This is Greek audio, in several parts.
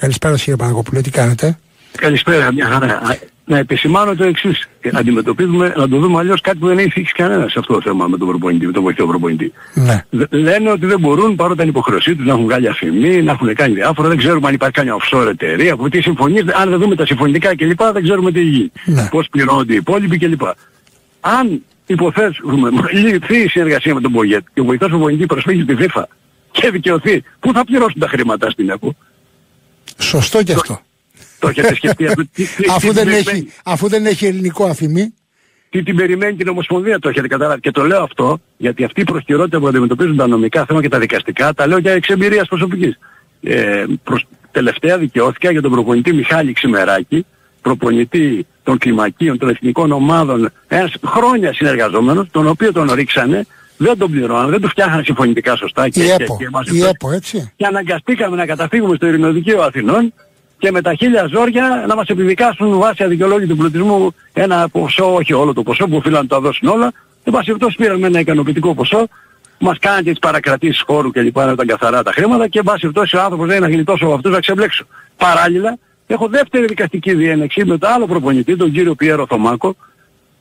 Καλησπέρα κύριε Παναγόπουλο, τι κάνετε; Καλησπέρα, μια χαρά. Να επισημάνω το εξής. Αντιμετωπίζουμε, να το δούμε αλλιώς κάτι που δεν έχει φύξει κανένα σε αυτό το θέμα με τον προπονητή, με τον βοηθό προπονητή. Ναι. Λένε ότι δεν μπορούν παρότι είναι υποχρεωσή τους να έχουν βγάλει αφημί, να έχουν κάνει διάφορα, δεν ξέρουμε αν υπάρχει κάνει offshore εταιρεία, που τι συμφωνίες, αν δεν δούμε τα συμφωνητικά κλπ. δεν ξέρουμε τι γίνει. Ναι. Πώς πληρώνονται οι υπόλοιποι κλπ. Αν υποθέσουμε λυθεί η συνεργασία με τον Πογέτ και ο βοηθός προπονητής προσφύγει στη FIFA και δικαιωθεί, πού θα πληρώσουν τα χρήματα στην ΕΠΟ; Σωστό και αυτό. Το έχετε σκεφτεί αυτό. Τι- τι- αφού, τι δεν περιμένει- έχει, αφού δεν έχει ελληνικό αφημί. τι την περιμένει την Ομοσπονδία, το έχετε καταλάβει. Και το λέω αυτό, γιατί αυτή η προσκυρότητα που αντιμετωπίζουν τα νομικά θέματα και τα δικαστικά, τα λέω για εξ εμπειρίας προσωπικής. Ε, προς, τελευταία δικαιώθηκα για τον προπονητή Μιχάλη Ξημεράκη, προπονητή των κλιμακίων, των εθνικών ομάδων, ένας χρόνια συνεργαζόμενος, τον οποίο τον ρίξανε, δεν τον πληρώναν, δεν τους φτιάχναν συμφωνητικά σωστά και, Η και, ΕΠΟ. και, μας- Η ΕΠΟ, έτσι. και αναγκαστήκαμε να καταφύγουμε στο Ειρηνοδικείο Αθηνών και με τα χίλια ζόρια να μας επιδικάσουν βάσει αδικαιολόγητου πλουτισμού ένα ποσό, όχι όλο το ποσό που οφείλαν να το δώσουν όλα. Εν πάση περιπτώσει πήραμε ένα ικανοποιητικό ποσό, μας κάνανε και τις παρακρατήσεις χώρου και λοιπά, να ήταν καθαρά τα χρήματα και εν πάση περιπτώσει ο άνθρωπος λέει να γλιτώσω από αυτούς να ξεμπλέξω. Παράλληλα, έχω δεύτερη δικαστική διένεξη με τον άλλο προπονητή, τον κύριο Πιέρο Θωμάκο,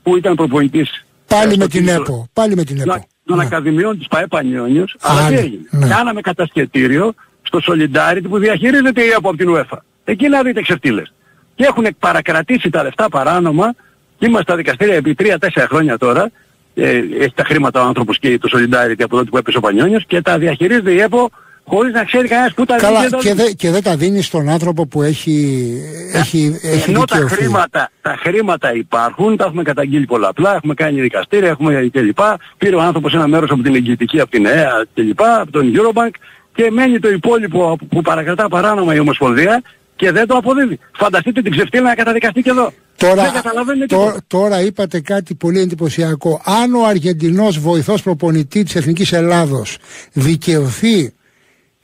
που ήταν προπονητής Πάλι ε, με στο την κίνητο- ΕΠΟ. Πάλι με την των- ΕΠΟ. Των Ναι. Ακαδημιών της ΠαΕ Πανιόνιος, αλλά Άλλη, τι έγινε; ναι. Κάναμε κατασχετήριο στο Solidarity που διαχειρίζεται η από την UEFA. Εκεί να δείτε ξεφτύλες. Και έχουν παρακρατήσει τα λεφτά παράνομα και είμαστε στα δικαστήρια επί 3-4 χρόνια τώρα. Ε, έχει τα χρήματα ο άνθρωπος και το Solidarity από τότε που έπεσε ο Πανιόνιος και τα διαχειρίζεται η ΕΠΟ χωρίς να ξέρει κανένας που τα Καλά, δίνει. και, δε, και δεν τα δίνεις στον άνθρωπο που έχει, έχει, έχει Ενώ τα δικαιωθεί. χρήματα, τα χρήματα υπάρχουν, τα έχουμε καταγγείλει πολλαπλά, έχουμε κάνει δικαστήρια, έχουμε κλπ. Πήρε ο άνθρωπος ένα μέρος από την εγγυητική, από την ΕΕΑ κλπ. από τον Eurobank και μένει το υπόλοιπο που παρακρατά παράνομα η Ομοσπονδία και δεν το αποδίδει. Φανταστείτε την ξεφτύλα να καταδικαστεί και εδώ. Τώρα, δεν καταλαβαίνετε τω- τίποτα. τώρα είπατε κάτι πολύ εντυπωσιακό. Αν ο Αργεντινός βοηθός προπονητή της Εθνικής Ελλάδος δικαιωθεί,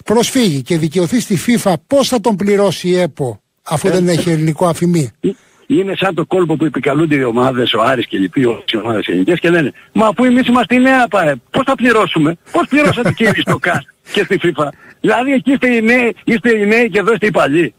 προσφύγει και δικαιωθεί στη FIFA, πώς θα τον πληρώσει η ΕΠΟ αφού δεν έχει ελληνικό αφημί; Είναι σαν το κόλπο που επικαλούνται οι ομάδες, ο Άρης και οι λοιποί, όλες οι ομάδες ελληνικές και λένε «Μα αφού εμείς είμαστε η νέα ΠΑΕ, πώς θα πληρώσουμε, πώς πληρώσατε κύριοι στο ΚΑΣ και στη FIFA». Δηλαδή εκεί είστε οι νέοι, είστε οι νέοι και εδώ είστε οι παλιοί.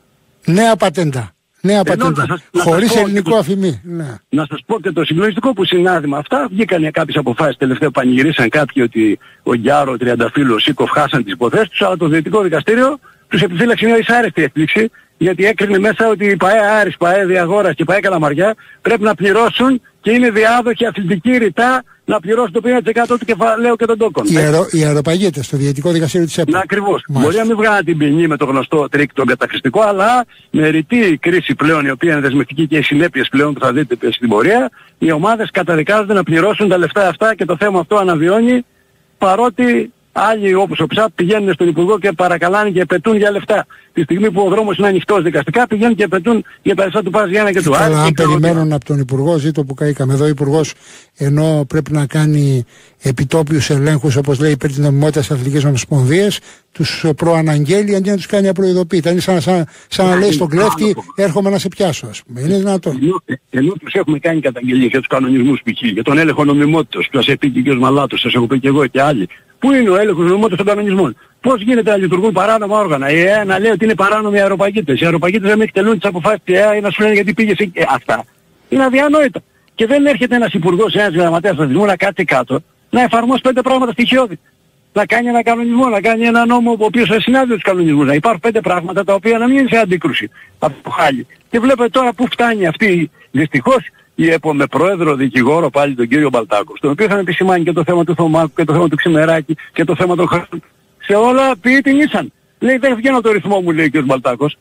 Νέα πατέντα. Νέα Ενώ πατέντα. να σας- να σας Χωρίς πω- ελληνικό αφημί. Ναι. Να σας πω και το συγκλονιστικό που συνάδει με αυτά. Βγήκαν κάποιες αποφάσεις τελευταία που πανηγυρίσαν κάποιοι ότι ο Γιάρο, ο Τριανταφύλλου, ο Σίκοφ χάσαν τις υποθέσεις τους, αλλά το Διετικό Δικαστήριο τους επιφύλαξε μια δυσάρεστη έκπληξη γιατί έκρινε μέσα ότι η ΠαΕ Άρης, ΠαΕ Διαγόρας και ΠαΕ Καλαμαριά πρέπει να πληρώσουν και είναι διάδοχοι αθλητική ρητά να πληρώσουν το 50% του κεφαλαίου και των τόκων. Οι, αερο, οι αεροπαγίτες στο Διαιτικό Δικαστήριο της ΕΠΟ. Ναι, ακριβώς. Μάλιστα. Μπορεί να μην βγάλει την ποινή με το γνωστό τρικ των καταχρηστικών, αλλά με ρητή κρίση πλέον, η οποία είναι δεσμευτική και οι συνέπειες πλέον που θα δείτε στην πορεία, οι ομάδες καταδικάζονται να πληρώσουν τα λεφτά αυτά και το θέμα αυτό αναβιώνει, παρότι άλλοι όπως ο ΨΑΠ πηγαίνουν στον Υπουργό και παρακαλάνε και πετούν για λεφτά. Τη στιγμή που ο δρόμος είναι ανοιχτός δικαστικά πηγαίνουν και πετούν για τα λεφτά του Πας Γιάννα και του Άρη. Καλά, αν και ξέρω τι. περιμένουν από τον Υπουργό, ζήτω που καήκαμε εδώ, ο Υπουργός ενώ πρέπει να κάνει επιτόπιους ελέγχους, όπως λέει, υπέρ της νομιμότητας της Αθλητικής Ομοσπονδίας, τους προαναγγέλει αντί να τους κάνει απροειδοποίητα. Είναι σαν, σαν, σαν να λέει στον κλέφτη, έρχομαι να σε πιάσω, ας πούμε. Είναι δυνατόν. Ενώ, ενώ τους έχουμε κάνει καταγγελίες για τους κανονισμούς π.χ. για τον έλεγχο νομιμότητας που σας είπε και ο κ. Μαλάτος, σας έχω πει και εγώ και άλλοι. Πού είναι ο έλεγχος νομιμότητας των κανονισμών. Πώς γίνεται να λειτουργούν παράνομα όργανα; Η ΕΕ να λέει ότι είναι παράνομοι οι αεροπαγίτες. Οι αεροπαγίτες δεν με εκτελούν τις αποφάσεις της ΕΕ να σου λένε γιατί πήγες εκεί. Ε, αυτά είναι αδιανόητα. Και δεν έρχεται ένας υπουργός, ένας γραμματέας αθλητισμού να κάτσει κάτω να εφαρμόσει πέντε πράγματα στοιχειώδη. Να κάνει ένα κανονισμό, να κάνει ένα νόμο ο οποίος θα συνάδει τους κανονισμούς. Να υπάρχουν πέντε πράγματα τα οποία να μην είναι σε αντίκρουση από το χάλι. Και βλέπετε τώρα που φτάνει αυτή δυστυχώς η ΕΠΟ με πρόεδρο δικηγόρο πάλι τον κύριο Μπαλτάκος, στον οποίο είχαμε επισημάνει και το θέμα του Θωμάκου και το θέμα του Ξημεράκη και το θέμα των χρόνων. Σε όλα ποιοι την ήσαν. Λέει δεν βγαίνω το ρυθμό μου λέει ο κύριος Μπαλτάκος.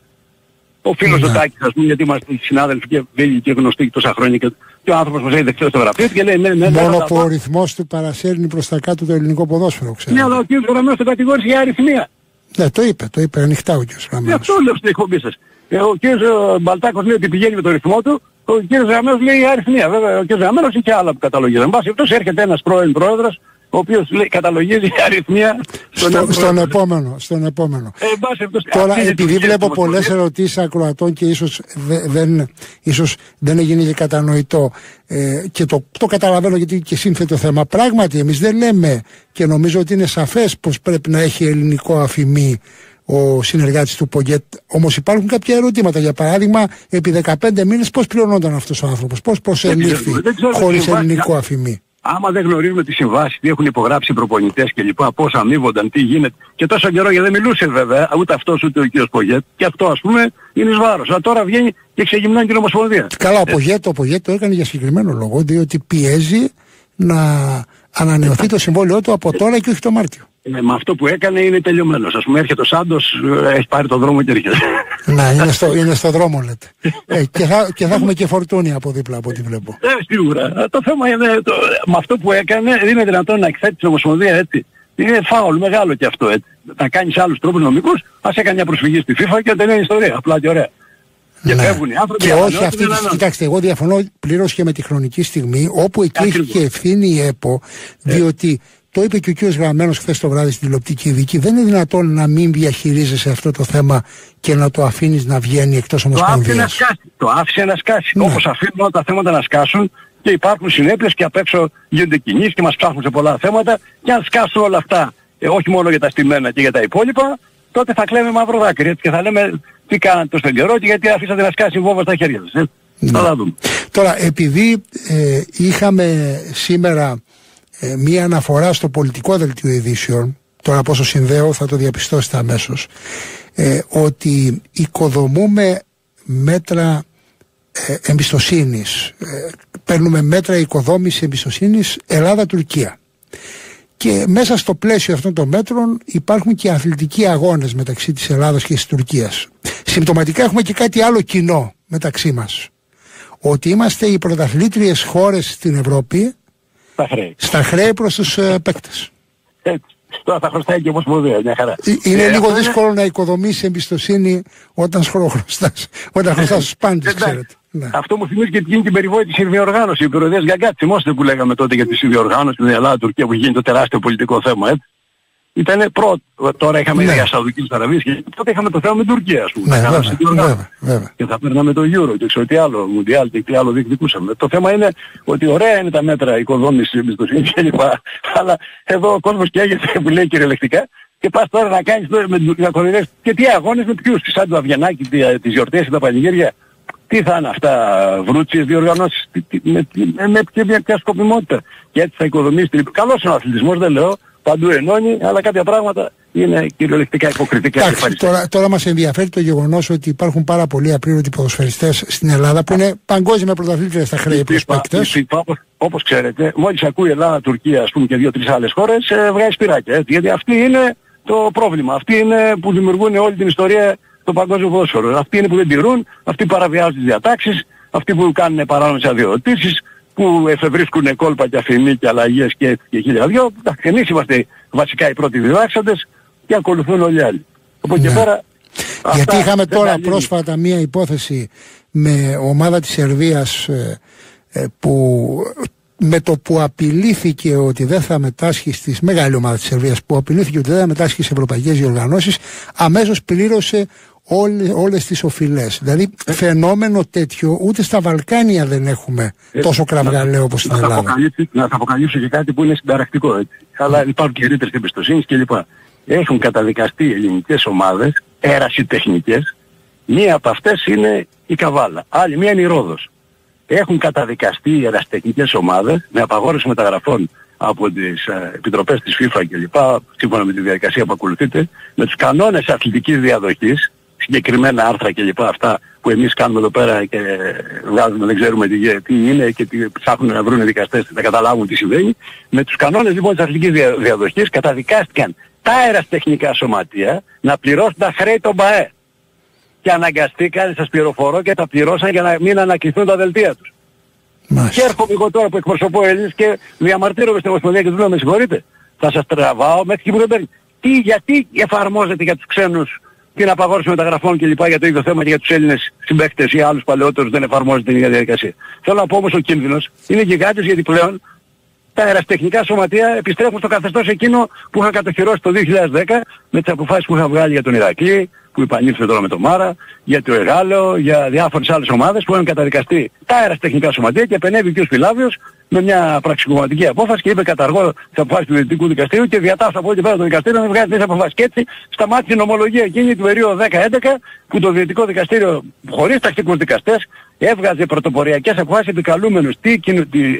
Ο φίλος Ναι. ο Τάκης ας πούμε γιατί είμαστε συνάδελφοι και φίλοι και γνωστοί τόσα χρόνια και, και ο άνθρωπος μας έχει δεχτεί στο γραφείο του και λέει ναι ναι ναι. Μόνο θα τα που πω. ο ρυθμός του παρασέρνει προς τα κάτω το ελληνικό ποδόσφαιρο, Ναι ξέρω. αλλά ο κύριος Γραμμένος τον κατηγόρησε για αριθμία. Ναι, το είπε, το είπε ανοιχτά ο κ. Γι' Γραμμένο. αυτό λέω στην εκπομπή σας. Ε, Ο κύριος ε, Μπαλτάκος λέει ότι πηγαίνει με το ρυθμό του, ο κύριος Γραμμένος λέει αριθμία. Βέβαια ο κύριος Γραμμένος είχε άλλα που καταλογίζαν. Εν πάση αυτός έρχεται ένας πρώην πρόεδρος, ο οποίος λέει, καταλογίζει αριθμία στον Στο, νέο στον πρόεδρο. επόμενο, στον επόμενο. Ε, εν πάση αυτός- Τώρα, αυτή είναι επειδή η βλέπω του πολλές Ομοσπονδίας. ερωτήσεις ακροατών και ίσως δεν, ίσως δεν έγινε και κατανοητό ε, και το, το καταλαβαίνω γιατί και σύνθετο το θέμα. Πράγματι, εμείς δεν λέμε και νομίζω ότι είναι σαφές πως πρέπει να έχει ελληνικό αφημί ο συνεργάτης του Πογκέτ. Όμως υπάρχουν κάποια ερωτήματα. Για παράδειγμα, επί 15 μήνες πώς πληρωνόταν αυτός ο άνθρωπος, πώς προσελήφθη χωρίς ελληνικό αφημί; Άμα δεν γνωρίζουμε τις συμβάσεις, τι έχουν υπογράψει οι προπονητές και λοιπά, πώς αμείβονταν, τι γίνεται. Και τόσο καιρό γιατί δεν μιλούσε βέβαια, ούτε αυτός ούτε ο κ. Πογέτ. Και αυτό ας πούμε είναι εις βάρος. Αλλά τώρα βγαίνει και ξεγυμνάνει την Ομοσπονδία. Καλά, ο Πογέτ, ο Πογέτ το έκανε για συγκεκριμένο λόγο, διότι πιέζει να ανανεωθεί το συμβόλαιό του από τώρα και όχι το Μάρτιο. Ναι, με αυτό που έκανε είναι τελειωμένος. Ας πούμε έρχεται ο Σάντος, ε, έχει πάρει το δρόμο και έρχεται. Να, είναι στο, είναι στο δρόμο λέτε. ε, και, θα, και θα έχουμε και φορτούνη από δίπλα από ό,τι βλέπω. Ε, σίγουρα. Το θέμα είναι, το, με αυτό που έκανε, είναι δυνατόν να εκθέτει την Ομοσπονδία έτσι. Είναι φάουλ μεγάλο και αυτό έτσι. Να κάνεις άλλους τρόπους νομικούς, ας έκανε μια προσφυγή στη FIFA και δεν είναι ιστορία. Απλά και ωραία. Και ναι. φεύγουν οι άνθρωποι. Και όχι αυτή τη Κοιτάξτε, εγώ διαφωνώ πλήρως και με τη χρονική στιγμή όπου εκεί έχει και ευθύνη η ΕΠΟ, ε. διότι το είπε και ο κ. Γραμμένος χθες το βράδυ στην τηλεοπτική δίκη. Δεν είναι δυνατόν να μην διαχειρίζεσαι αυτό το θέμα και να το αφήνεις να βγαίνει εκτός ομοσπονδίας. Το άφησε να σκάσει. Ναι. Όπως αφήνουν όλα τα θέματα να σκάσουν και υπάρχουν συνέπειες και απ' έξω γίνονται κινήσεις και μας ψάχνουν σε πολλά θέματα. Και αν σκάσουν όλα αυτά, ε, όχι μόνο για τα στημένα και για τα υπόλοιπα, τότε θα κλαίμε μαύρο δάκρυ και θα λέμε τι κάνατε τόσο καιρό και γιατί αφήσατε να σκάσει βόμβα στα χέρια σας. Ε. Ναι. Τώρα, επειδή ε, είχαμε σήμερα ε, μία αναφορά στο πολιτικό δελτίο ειδήσεων, τώρα πόσο συνδέω θα το διαπιστώσετε αμέσως, ε, ότι οικοδομούμε μέτρα ε, εμπιστοσύνης, ε, παίρνουμε μέτρα οικοδόμησης εμπιστοσύνης Ελλάδα-Τουρκία. Και μέσα στο πλαίσιο αυτών των μέτρων υπάρχουν και αθλητικοί αγώνες μεταξύ της Ελλάδας και της Τουρκίας. Συμπτωματικά έχουμε και κάτι άλλο κοινό μεταξύ μας. Ότι είμαστε οι πρωταθλήτριες χώρες στην Ευρώπη στα χρέη. Στα χρέη προς τους uh, παίκτες. Έτσι. Τώρα θα χρωστάει και ομοσπονδία, μια χαρά. Ε, είναι ε, λίγο δύσκολο να οικοδομήσει εμπιστοσύνη όταν χρωστάς, όταν χρωστάς στους πάντες, ξέρετε. Ναι. Αυτό μου θυμίζει και την, την περιβόητη συνδιοργάνωση, οι περιοδίες Γκαγκάτ. Θυμόστε που λέγαμε τότε για τη συνδιοργάνωση στην Ελλάδα-Τουρκία που γίνει το τεράστιο πολιτικό θέμα, έτσι ήταν πρώτο. Τώρα είχαμε ναι. για Σαουδική Αραβίας και τότε είχαμε το θέμα με την Τουρκία, ας πούμε. Ναι, βέβαια, βέβαια, βέβαια. Και θα παίρναμε το Euro και ξέρω τι άλλο, Μουντιάλ και τι άλλο διεκδικούσαμε. Το θέμα είναι ότι ωραία είναι τα μέτρα οικοδόμησης εμπιστοσύνης κλπ. Αλλά εδώ ο κόσμος καίγεται που λέει κυριολεκτικά και πας τώρα να κάνεις τώρα με τους κοροϊδές και τι αγώνες με ποιους, σαν το Αβγενάκι, τις γιορτές και τα πανηγύρια. Τι θα είναι αυτά, βρούτσιες διοργανώσεις, με, με, με, με ποια σκοπιμότητα. Και έτσι θα οικοδομήσει την... Καλός είναι ο αθλητισμός, δεν λέω, παντού ενώνει, αλλά κάποια πράγματα είναι κυριολεκτικά υποκριτικά Εντάξει, τώρα, τώρα μας ενδιαφέρει το γεγονός ότι υπάρχουν πάρα πολλοί απλήρωτοι ποδοσφαιριστές στην Ελλάδα που είναι παγκόσμια πρωταθλήτρια στα χρέη προσπέκτες. Όπως, όπως ξέρετε, μόλις ακούει η Ελλάδα, Τουρκία ας πούμε και δύο-τρεις άλλες χώρες, ε, βγάζει σπυράκια. Έτσι, γιατί αυτή είναι το πρόβλημα. Αυτοί είναι που δημιουργούν όλη την ιστορία του παγκόσμιου ποδόσφαιρου. Αυτοί είναι που δεν τηρούν, αυτοί που παραβιάζουν τις διατάξεις, αυτοί που κάνουν παράνομες αδειοδοτήσεις, που εφευρίσκουν κόλπα και αφημί και αλλαγές και, και χίλια δυο. Εμείς είμαστε βασικά οι πρώτοι διδάξαντες και ακολουθούν όλοι οι άλλοι. Από ναι. πέρα... Γιατί είχαμε τώρα πρόσφατα μία υπόθεση με ομάδα της Σερβίας ε, ε, που με το που απειλήθηκε ότι δεν θα μετάσχει στις μεγάλη ομάδα της Σερβίας που απειλήθηκε ότι δεν θα μετάσχει σε ευρωπαϊκές διοργανώσεις αμέσως πλήρωσε όλες, όλες τις οφειλές. Δηλαδή ε. φαινόμενο τέτοιο ούτε στα Βαλκάνια δεν έχουμε ε, τόσο κραυγαλαίο όπως στην Ελλάδα. Να θα αποκαλύψω και κάτι που είναι συνταρακτικό έτσι. Αλλά υπάρχουν και ρήτρες εμπιστοσύνης κλπ. Έχουν καταδικαστεί ελληνικές ομάδες, έραση τεχνικές. Μία από αυτές είναι η Καβάλα. Άλλη μία είναι η Ρόδος. Έχουν καταδικαστεί οι εραστεχνικές ομάδες με απαγόρευση μεταγραφών από τις ε, επιτροπές της FIFA κλπ. σύμφωνα με τη διαδικασία που ακολουθείται, με τους κανόνες αθλητικής διαδοχής συγκεκριμένα άρθρα και λοιπά αυτά που εμείς κάνουμε εδώ πέρα και βγάζουμε δεν ξέρουμε τι, τι είναι και τι ψάχνουν να βρουν οι δικαστές να καταλάβουν τι συμβαίνει. Με τους κανόνες λοιπόν της αθλητικής διαδοχής καταδικάστηκαν τα αεραστεχνικά σωματεία να πληρώσουν τα χρέη των ΠΑΕ. Και αναγκαστήκαν, σας πληροφορώ, και τα πληρώσαν για να μην ανακριθούν τα δελτία τους. Μάλιστα. Και έρχομαι εγώ τώρα που εκπροσωπώ Έλληνες και διαμαρτύρομαι στην Ομοσπονδία και τους λέω με συγχωρείτε. Θα σας τραβάω μέχρι και που δεν παίρνει. Τι, γιατί εφαρμόζεται για τους ξένους την απαγόρευση μεταγραφών κλπ. για το ίδιο θέμα και για τους Έλληνες συμπαίκτες ή άλλους παλαιότερους δεν εφαρμόζεται την ίδια διαδικασία. Θέλω να πω όμως ο κίνδυνος είναι γιγάντιος γιατί πλέον τα αεραστεχνικά σωματεία επιστρέφουν στο καθεστώς εκείνο που είχαν κατοχυρώσει το 2010 με τις αποφάσεις που είχαν βγάλει για τον Ηρακλή, που υπανήλθε τώρα με τον Μάρα, για το Εγάλεο, για διάφορες άλλες ομάδες που έχουν καταδικαστεί τα αεραστεχνικά σωματεία και επενεύει και ο Σπιλάβιος με μια πραξικοματική απόφαση και είπε καταργώ τις αποφάσεις του Διευθυντικού Δικαστηρίου και διατάσσω από ό,τι πέρα το δικαστήριο να βγάλει τις αποφάσεις. Και έτσι σταμάτησε η νομολογία εκείνη του περίοδου 10-11 που το Διευθυντικό Δικαστήριο χωρίς τακτικούς δικαστές έβγαζε πρωτοποριακές αποφάσεις επικαλούμενους, τι,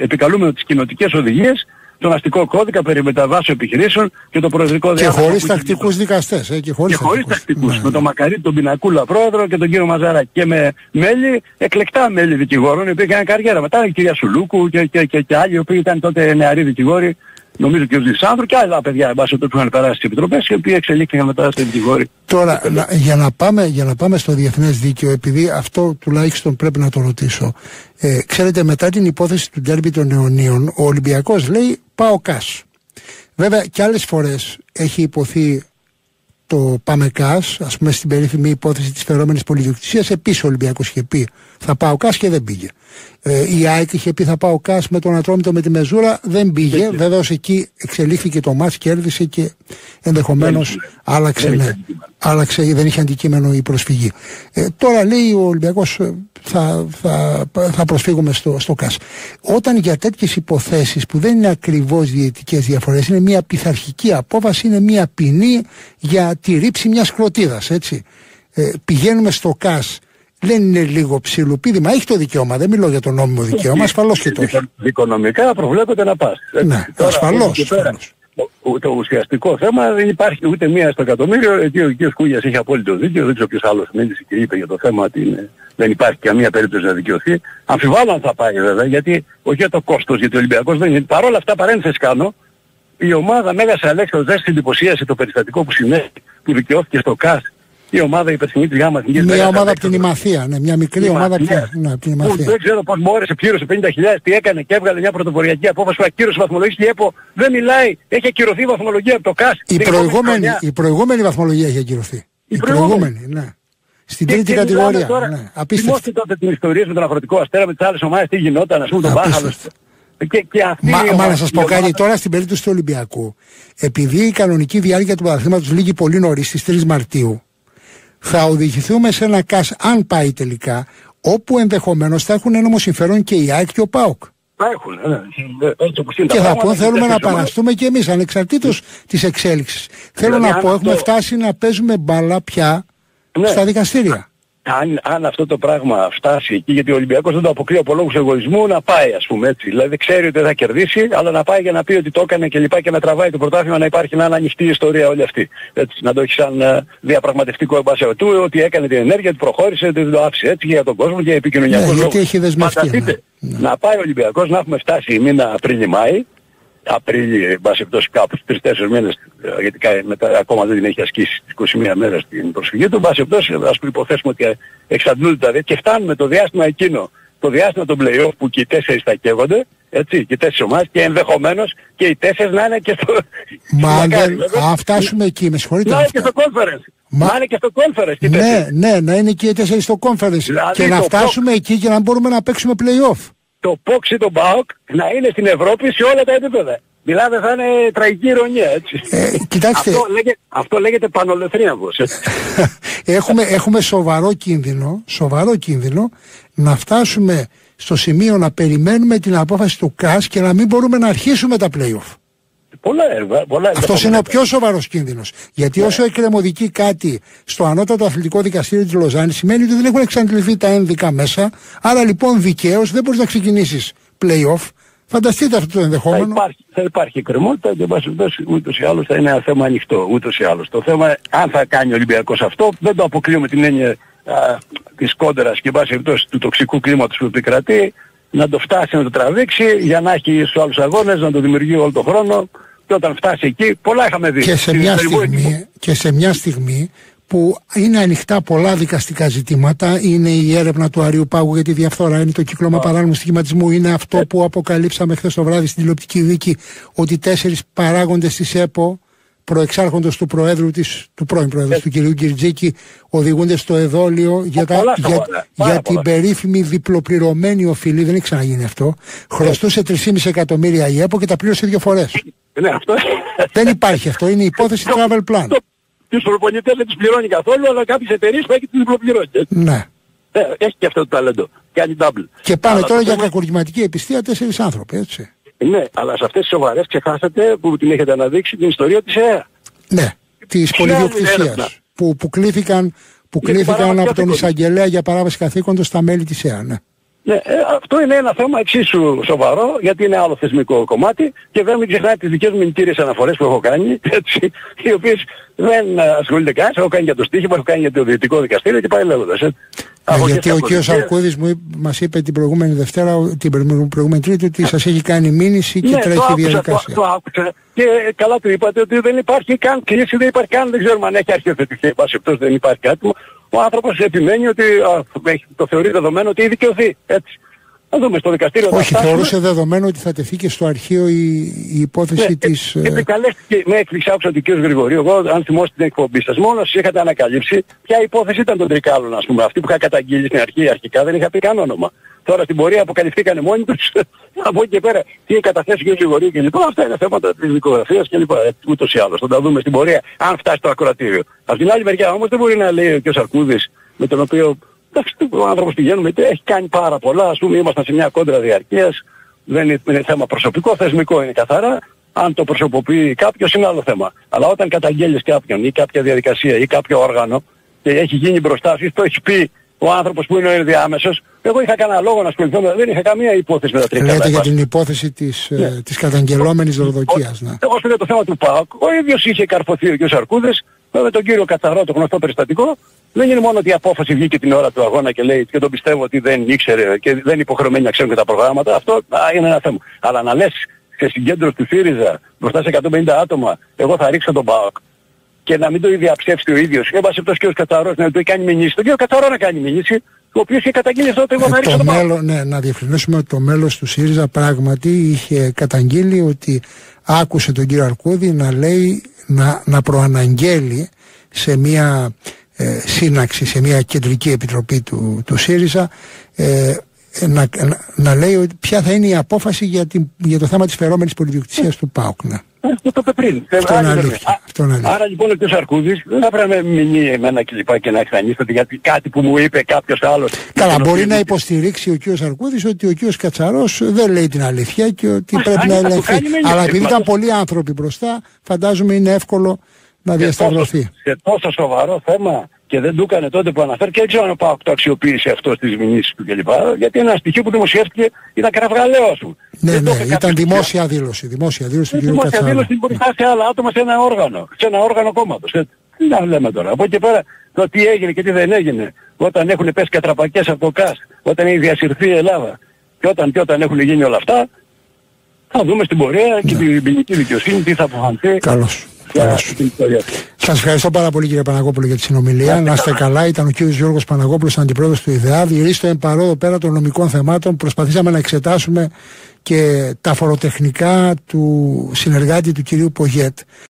επικαλούμενο τις κοινοτικές οδηγίες τον αστικό κώδικα περί μεταβάσεων επιχειρήσεων και το προεδρικό διάστημα. Και χωρίς τακτικούς δικαστές. Ε, και χωρίς, και χωρίς τακτικούς. Ναι. Με τον Μακαρίτη, τον Πινακούλα πρόεδρο και τον κύριο Μαζάρα. Και με μέλη, εκλεκτά μέλη δικηγόρων, οι οποίοι έκαναν καριέρα. Μετά η κυρία Σουλούκου και, και, και, και άλλοι, οι οποίοι ήταν τότε νεαροί δικηγόροι νομίζω και ο Ζησάνδρου και άλλα παιδιά βάσει που είχαν περάσει στις επιτροπές και οι οποίοι εξελίχθηκαν μετά στην δικηγόροι. Τώρα, να, για, να πάμε, για να πάμε στο διεθνές δίκαιο, επειδή αυτό τουλάχιστον πρέπει να το ρωτήσω. Ε, ξέρετε, μετά την υπόθεση του ντέρμπι των αιωνίων, ο Ολυμπιακός λέει πάω κας. Βέβαια και άλλες φορές έχει υποθεί το Πάμε Κας, ας πούμε στην περίφημη υπόθεση της φερόμενης πολυδιοκτησίας, επίσης ο Ολυμπιακός είχε πει θα πάω Κας και δεν πήγε. Ε, η ΑΕΚ είχε πει θα πάω Κας με τον Ατρόμητο με τη Μεζούρα, δεν πήγε. Βέβαια εκεί εξελίχθηκε το μάτς, κέρδισε και ενδεχομένως άλλαξε, ναι, άλλαξε, δεν είχε αντικείμενο η προσφυγή. Ε, τώρα λέει ο Ολυμπιακός ε, θα, θα, θα προσφύγουμε στο, στο ΚΑΣ. Όταν για τέτοιες υποθέσεις που δεν είναι ακριβώς διαιτικές διαφορές, είναι μια πειθαρχική απόφαση, είναι μια ποινή για τη ρήψη μιας κροτίδας, έτσι. Ε, πηγαίνουμε στο ΚΑΣ δεν είναι λίγο ψιλοπίδημα. Έχει το δικαίωμα, δεν μιλώ για το νόμιμο δικαίωμα, ασφαλώς και το έχει. Δικονομικά προβλέπεται να πας. Ναι, ασφαλώς. Το ουσιαστικό θέμα δεν υπάρχει ούτε μία στο εκατομμύριο. Εκεί ο κ. Κούγιας έχει απόλυτο δίκιο. Δεν ξέρω ποιος άλλος μίλησε και είπε για το θέμα ότι δεν υπάρχει καμία περίπτωση να δικαιωθεί. Αμφιβάλλω αν θα πάει βέβαια, γιατί όχι για το κόστος, γιατί ο Ολυμπιακός δεν είναι. Παρ' όλα αυτά παρένθεση κάνω, η ομάδα Μέγας Αλέξανδρος δεν εντυπωσίασε το περιστατικό που συνέβη, που δικαιώθηκε στο ΚΑΣ η ομάδα η περσινή της ΓΑΜΑ Μια ομάδα από την Ημαθία, ναι, μια μικρή ομάδα από την Ημαθία. Που δεν ξέρω πώς μπόρεσε, πλήρωσε 50.000, τι έκανε και έβγαλε μια πρωτοποριακή απόφαση που ακύρωσε βαθμολογική η ΕΠΟ. Δεν μιλάει, έχει ακυρωθεί η βαθμολογία από το ΚΑΣ. Η προηγούμενη, η προηγούμενη βαθμολογία έχει ακυρωθεί. Η προηγούμενη, ναι. Στην τρίτη κατηγορία. Τώρα, ναι, απίστευτο. τότε την ιστορία με τον Αγροτικό Αστέρα, με τις άλλες ομάδες, τι γινόταν, ας πούμε τον Μπάχαλο. Και, και αυτή μα, μα να σας πω κάτι τώρα στην περίπτωση του Ολυμπιακού. Επειδή η κανονική διάρκεια του πρωταθλήματος λήγει πολύ νωρίς στις 3 Μαρτίου, θα οδηγηθούμε σε ένα ΚΑΣ, αν πάει τελικά, όπου ενδεχομένως θα έχουν ένομο συμφέρον και η ΑΕΚ και ο ΠΑΟΚ. Έχουν, ναι. Ε, και θα πω θέλουμε να παραστούμε και εμείς ανεξαρτήτως της εξέλιξης. Θέλω δηλαδή, να πω έχουμε φτάσει να παίζουμε μπάλα πια ναι. στα δικαστήρια αν, αν αυτό το πράγμα φτάσει εκεί, γιατί ο Ολυμπιακός δεν το αποκλεί από λόγους εγωισμού, να πάει ας πούμε έτσι. Δηλαδή ξέρει ότι δεν θα κερδίσει, αλλά να πάει για να πει ότι το έκανε και λοιπά και να τραβάει το πρωτάθλημα να υπάρχει να είναι ανοιχτή η ιστορία όλη αυτή. Έτσι, να το έχει σαν uh, διαπραγματευτικό εμπάσεο του, ότι έκανε την ενέργεια, ότι προχώρησε, ότι το άφησε έτσι για τον κόσμο και για επικοινωνιακούς ναι, γιατί έχει δεσμευτεί. Ναι. Ναι. Να πάει ο Ολυμπιακός να έχουμε φτάσει μήνα Απρίλη-Μάη, Απρίλη, εν πάση περιπτώσει κάπου στους 3-4 μήνες, ε, γιατί μετά, ακόμα δεν την έχει ασκήσει τις 21 μέρες την προσφυγή του, εν πάση περιπτώσει ας υποθέσουμε ότι εξαντλούνται τα και φτάνουμε το διάστημα εκείνο, το διάστημα των play-off που και οι τέσσερις θα καίγονται, έτσι, και οι τέσσερις ομάδες και ενδεχομένως και οι τέσσερις να είναι και στο... Μα αν φτάσουμε εκεί, με συγχωρείτε. Να είναι και στο conference. Μα... Να είναι και στο conference. Ναι, ναι, να είναι και οι τέσσερις στο conference. Δηλαδή και να φτάσουμε εκεί και να μπορούμε να παίξουμε play-off το POX ή το ΠΑΟΚ να είναι στην Ευρώπη σε όλα τα επίπεδα. Δηλαδή θα είναι τραγική ηρωνία έτσι. Ε, κοιτάξτε. Αυτό, λέγεται, αυτό λέγεται πανολεθρίαμβος. έχουμε, έχουμε σοβαρό κίνδυνο, σοβαρό κίνδυνο να φτάσουμε στο σημείο να περιμένουμε την απόφαση του ΚΑΣ και να μην μπορούμε να αρχίσουμε τα play-off. Πολλά έργα. Πολλά Αυτός είναι ο πιο σοβαρός κίνδυνος. Γιατί ναι. όσο εκκρεμωδικεί κάτι στο ανώτατο αθλητικό δικαστήριο της Λοζάνης σημαίνει ότι δεν έχουν εξαντληθεί τα ένδικα μέσα. Άρα λοιπόν δικαίως δεν μπορείς να ξεκινήσεις playoff. Φανταστείτε αυτό το ενδεχόμενο. Θα υπάρχει, θα υπάρχει κρεμότητα και εν ούτως ή άλλως θα είναι ένα θέμα ανοιχτό. Ούτως ή άλλως. Το θέμα, αν θα κάνει ο Ολυμπιακός αυτό, δεν το αποκλείω την έννοια της κόντερα και εν του τοξικού κλίματος που επικρατεί, να το φτάσει να το τραβήξει για να έχει στους άλλους αγώνες, να το δημιουργεί όλο τον χρόνο και όταν φτάσει εκεί, πολλά είχαμε δει. Και σε, μια στιγμή, και σε μια στιγμή που είναι ανοιχτά πολλά δικαστικά ζητήματα. Είναι η έρευνα του Αριού Πάγου για τη διαφθορά, είναι το κύκλωμα παράνομου στοιχηματισμού, είναι αυτό που αποκαλύψαμε χθες το βράδυ στην τηλεοπτική δίκη ότι τέσσερις παράγοντες της ΕΠΟ προεξάρχοντος του Προέδρου της, του πρώην Προέδρου ε. του κ. Κυρτζίκη οδηγούνται στο εδόλιο για, τα, για, για την περίφημη διπλοπληρωμένη οφειλή, δεν έχει ξαναγίνει αυτό, χρωστούσε 3,5 εκατομμύρια η ΕΠΟ και τα πλήρωσε δύο φορές. Ναι, αυτό... Δεν υπάρχει αυτό, είναι η υπόθεση travel plan. Τους προπονητές δεν τους πληρώνει καθόλου, αλλά κάποιες εταιρείες που έχει τις διπλοπληρώσει. Ναι. Ε, έχει και αυτό το ταλέντο. κάνει double. Και πάνε Αλλά τώρα το για θέμα- κακουργηματική επιστία τέσσερις άνθρωποι, έτσι. Ναι, αλλά σε αυτές τις σοβαρές ξεχάσατε που την έχετε αναδείξει την ιστορία της ΕΕ. Ναι, της Ποια είναι η έρευνας; πολυδιοκτησίας που, που κλήθηκαν, που Για την κλήθηκαν παράβαση από τον καθήκοντος. εισαγγελέα για παράβαση καθήκοντος στα μέλη της ΕΑ. Ναι. Ναι, ε, αυτό είναι ένα θέμα εξίσου σοβαρό, γιατί είναι άλλο θεσμικό κομμάτι και βέβαια μην ξεχνάτε τις δικές μου μυντήριες αναφορές που έχω κάνει, έτσι, οι οποίες δεν ε, ασχολείται κανένας, έχω κάνει για το στίχημα, έχω κάνει για το διοικητικό δικαστήριο και πάει λέγοντας. Ε. Ναι, Από γιατί και ο στα κ. κωδικεία- Αρκούδης μου είπε- μας είπε την προηγούμενη Δευτέρα, την προηγούμενη- προηγούμενη Τρίτη, ότι σας έχει κάνει μήνυση και ναι, το τρέχει άκουσα, διαδικασία. Το, το άκουσα και καλά του είπατε ότι δεν υπάρχει καν κλίση, δεν υπάρχει καν, δεν ξέρουμε αν έχει αρχιοθετηθεί, εν πάση περιπτώσει δεν υπάρχει κάτι. Ο άνθρωπος επιμένει ότι α, έχει- το θεωρεί δεδομένο ότι έχει δικαιωθεί. Έτσι. Να δούμε στο δικαστήριο. θα Όχι, φτάσουμε. θεωρούσε δεδομένο ότι θα τεθεί και στο αρχείο η, η υπόθεση Ναι, της... και ε, επικαλέστηκε, με έκπληξη άκουσα ότι ο κ. Γρηγορίου, εγώ αν θυμόσαστε την εκπομπή σας, μόνο εσείς είχατε ανακαλύψει ποια υπόθεση ήταν των τρικάλων, ας πούμε. Αυτή που είχα καταγγείλει στην αρχή, αρχικά δεν είχα πει καν όνομα. Τώρα στην πορεία αποκαλυφθήκανε μόνοι τους, από εκεί και πέρα, τι έχει καταθέσει ο κ. Γρηγορίου και λοιπά. Αυτά είναι θέματα της δικογραφίας και λοιπά. Ε, Ούτως ή άλλως. Θα τα δούμε στην πορεία, αν φτάσει το ακροατήριο. Από την άλλη μεριά όμως δεν μπορεί να λέει ο κ. Σαρκούδης, με τον οποίο εντάξει, ο άνθρωπος πηγαίνουμε, έχει κάνει πάρα πολλά, ας πούμε, ήμασταν σε μια κόντρα διαρκείας, δεν είναι, είναι θέμα προσωπικό, θεσμικό είναι καθαρά. Αν το προσωποποιεί κάποιος είναι άλλο θέμα. Αλλά όταν καταγγέλεις κάποιον ή κάποια διαδικασία ή κάποιο όργανο και έχει γίνει μπροστά σου, το έχεις πει ο άνθρωπος που είναι ο ενδιάμεσος, εγώ είχα κανένα λόγο να ασχοληθώ, με- δεν είχα καμία υπόθεση με τα τρικά. Λέτε για την υπόθεση της, Ναι. ε, της καταγγελόμενης δωροδοκίας. Ναι. Εγώ σου λέω το θέμα του ΠΑΟΚ. Ο ίδιος είχε καρφωθεί ο κ. Σαρκούδης με τον κύριο Κατσαρό, το γνωστό περιστατικό. Δεν είναι μόνο ότι η απόφαση βγήκε την ώρα του αγώνα και λέει και τον πιστεύω ότι δεν ήξερε και δεν είναι υποχρεωμένοι να ξέρουν και τα προγράμματα. Αυτό α, είναι ένα θέμα. Αλλά να λες σε συγκέντρωση του ΣΥΡΙΖΑ μπροστά σε 150 άτομα, εγώ θα ρίξω τον ΠΑΟΚ και να μην το διαψεύσει ο ίδιος. Έβασε αυτός και ο Κατσαρός να το κάνει μηνύση. Τον κύριο Κατσαρό να κάνει μηνύση, ο οποίος είχε καταγγείλει αυτό ότι εγώ θα Ε, ρίξω το τον ΠΑΟΚ. μέλλον, ναι, να διευκρινίσουμε ότι το μέλος του ΣΥΡΙΖΑ πράγματι είχε καταγγείλει ότι άκουσε τον κύριο Αρκούδη να λέει να, να προαναγγέλει σε μια ε, σύναξη, σε μια κεντρική επιτροπή του, του ΣΥΡΙΖΑ ε, να, να, να λέει ότι ποια θα είναι η απόφαση για, την, για το θέμα της φερόμενης πολιτιοκτησίας του ΠΑΟΚ. Ναι. Ε, Αυτό το είπε πριν. Αυτό Ε, είναι άλλη αλήθεια. βέβαια. Αυτό είναι αλήθεια. Άρα λοιπόν ο κ. Σαρκούδης δεν θα πρέπει να με μηνύει εμένα και λοιπά και να εξανίσταται γιατί κάτι που μου είπε κάποιος άλλος. Καλά, Τον μπορεί οποίο- να υποστηρίξει ο κ. Αρκούδης ότι ο κ. Κατσαρός δεν λέει την αλήθεια και ότι Μα, πρέπει αν να θα το ελεγχθεί. κάνει, με Αλλά νοιάζει. επειδή Μα, ήταν το- πολλοί άνθρωποι μπροστά, φαντάζομαι είναι εύκολο να σε διασταυρωθεί. τόσο- Σε τόσο σοβαρό θέμα και δεν του έκανε τότε που αναφέρει και δεν ξέρω αν ο Πάοκ το αξιοποίησε αυτό στις μηνύσεις του κλπ. Γιατί ένα στοιχείο που δημοσιεύτηκε ήταν κραυγαλαίο σου. Ναι, Δεν το ναι, είπε ήταν κάποιος δημόσια δήλωση. Δημόσια δήλωση του Ε, κ. δημόσια Κατσαρού. δήλωση μπορεί να φτάσει άλλα άτομα σε ένα όργανο, σε ένα όργανο κόμματος. Ε, Τι να λέμε τώρα. Από εκεί και πέρα το τι έγινε και τι δεν έγινε. Όταν έχουν πέσει κατραπακές από το ΚΑΣ, όταν έχει διασυρθεί η Ελλάδα και όταν, και όταν έχουν γίνει όλα αυτά, θα δούμε στην πορεία και την ποινική δικαιοσύνη τι θα αποφανθεί Καλώς. για Καλώς. την ιστορία. Σας ευχαριστώ πάρα πολύ κύριε Παναγόπουλο για τη συνομιλία. Να είστε καλά. Ήταν ο κύριος Γιώργος Παναγόπουλος, αντιπρόεδρος του ΙΔΕΑ. Διερίστο εν παρόδο πέρα των νομικών θεμάτων. Προσπαθήσαμε να εξετάσουμε και τα φοροτεχνικά του συνεργάτη του κυρίου Πογέτ.